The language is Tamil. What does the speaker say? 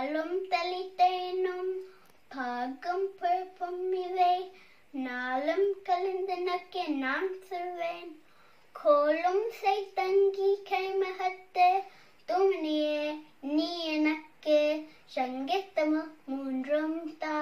பாலும் தெளித்தேனும் பாகம் பழப்பும் இவை. நாளும் கலந்து நக்கி நான் சொல்வேன். கோலும் செய்தங்கி கைமகத்து தும்னியே நீ எனக்கு சங்கீத்தமும் மூன்றும் தா.